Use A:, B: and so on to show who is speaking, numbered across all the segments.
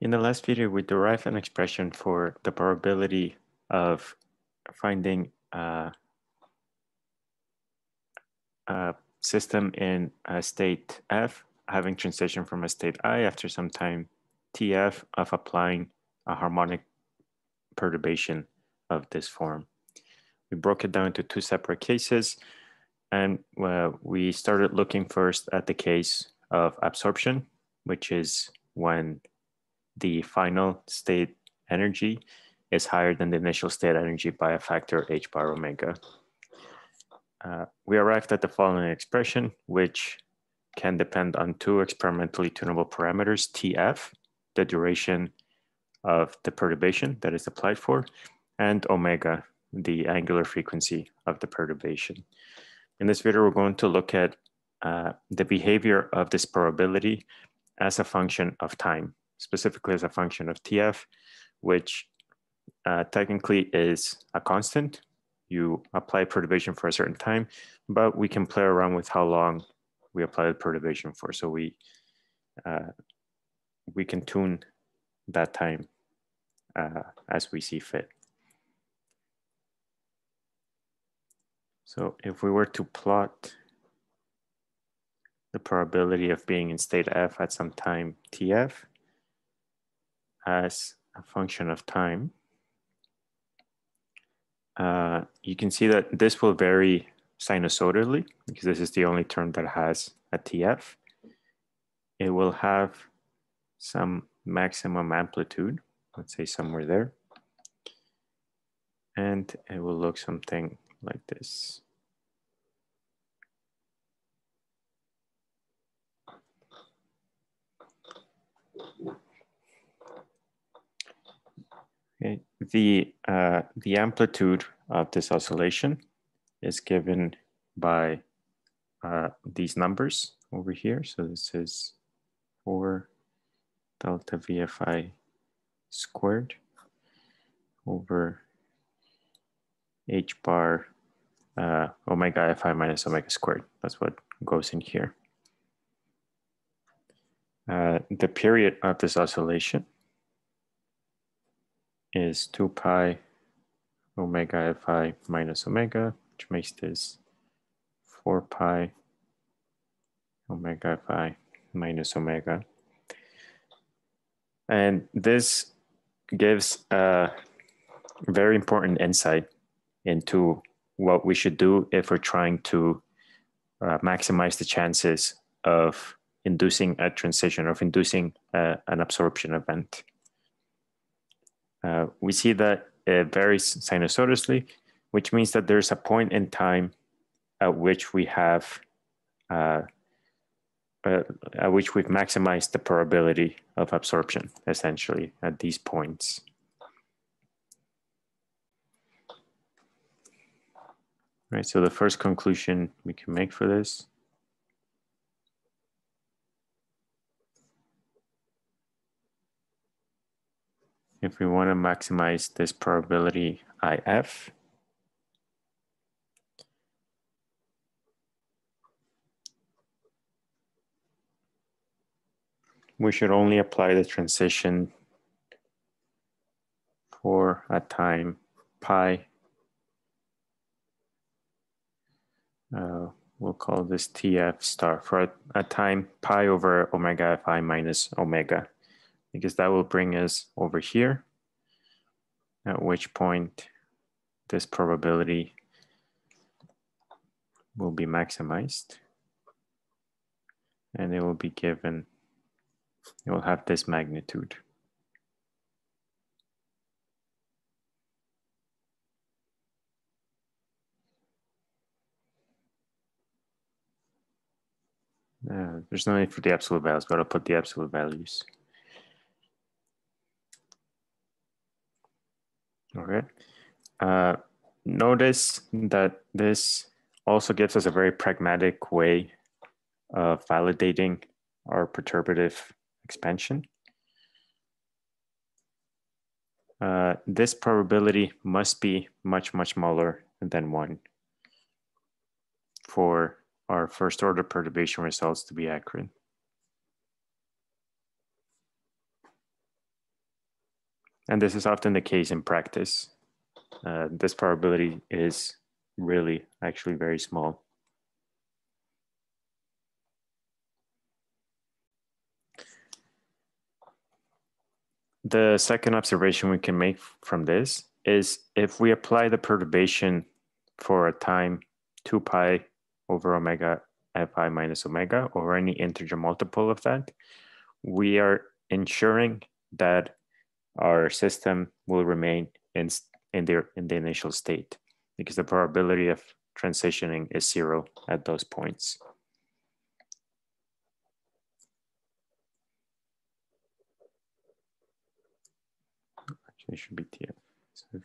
A: In the last video, we derived an expression for the probability of finding a system in a state F having transition from a state I after some time TF of applying a harmonic perturbation of this form. We broke it down into two separate cases and uh, we started looking first at the case of absorption, which is when the final state energy is higher than the initial state energy by a factor h bar omega. Uh, we arrived at the following expression, which can depend on two experimentally tunable parameters, TF, the duration of the perturbation that is applied for, and omega, the angular frequency of the perturbation. In this video, we're going to look at uh, the behavior of this probability as a function of time specifically as a function of TF, which uh, technically is a constant. You apply perturbation for a certain time, but we can play around with how long we apply the perturbation for. So we, uh, we can tune that time uh, as we see fit. So if we were to plot the probability of being in state F at some time TF, as a function of time, uh, you can see that this will vary sinusoidally because this is the only term that has a TF. It will have some maximum amplitude, let's say somewhere there. And it will look something like this. Okay. The, uh, the amplitude of this oscillation is given by uh, these numbers over here. So this is 4 delta VFI squared over h bar uh, omega fi minus omega squared. That's what goes in here. Uh, the period of this oscillation is 2 pi omega fi minus omega, which makes this 4 pi omega fi minus omega. And this gives a very important insight into what we should do if we're trying to uh, maximize the chances of inducing a transition, of inducing uh, an absorption event. Uh, we see that it varies sinusoidally, which means that there's a point in time at which we have, uh, uh, at which we've maximized the probability of absorption, essentially, at these points. Right, so the first conclusion we can make for this if we want to maximize this probability IF, we should only apply the transition for a time pi. Uh, we'll call this TF star for a, a time pi over omega fi minus omega because that will bring us over here, at which point this probability will be maximized and it will be given, it will have this magnitude. Uh, there's no need for the absolute values, but I'll put the absolute values. Okay. Uh, notice that this also gives us a very pragmatic way of validating our perturbative expansion. Uh, this probability must be much, much smaller than one for our first order perturbation results to be accurate. And this is often the case in practice. Uh, this probability is really actually very small. The second observation we can make from this is if we apply the perturbation for a time 2 pi over omega fi minus omega or any integer multiple of that, we are ensuring that our system will remain in, in, the, in the initial state because the probability of transitioning is zero at those points. Actually, it should be TF. So if,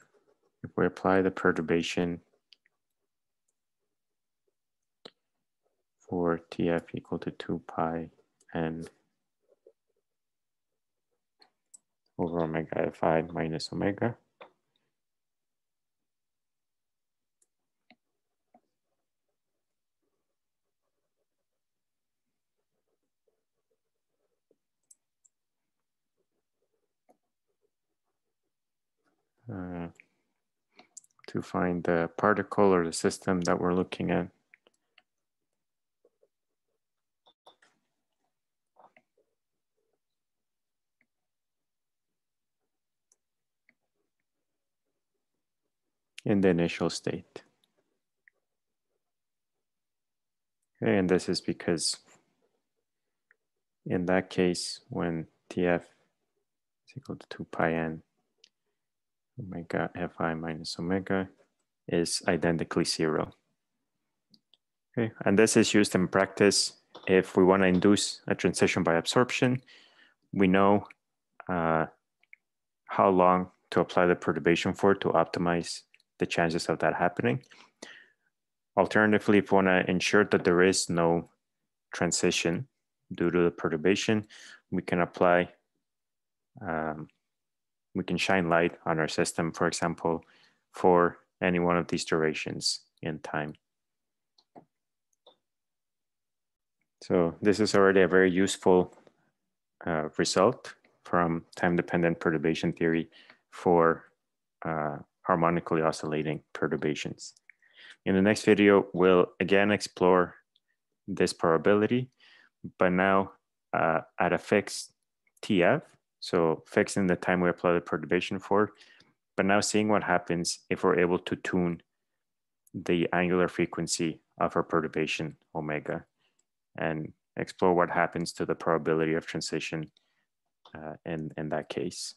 A: if we apply the perturbation for TF equal to 2 pi and over omega fi minus omega. Uh, to find the particle or the system that we're looking at. In the initial state. And this is because in that case, when TF is equal to 2 pi n, omega fi minus omega is identically zero. Okay, and this is used in practice if we want to induce a transition by absorption. We know uh, how long to apply the perturbation for to optimize the chances of that happening. Alternatively, if we want to ensure that there is no transition due to the perturbation, we can apply, um, we can shine light on our system, for example, for any one of these durations in time. So this is already a very useful uh, result from time-dependent perturbation theory for uh, harmonically oscillating perturbations. In the next video, we'll again explore this probability, but now uh, at a fixed TF, so fixing the time we apply the perturbation for, but now seeing what happens if we're able to tune the angular frequency of our perturbation omega and explore what happens to the probability of transition uh, in, in that case.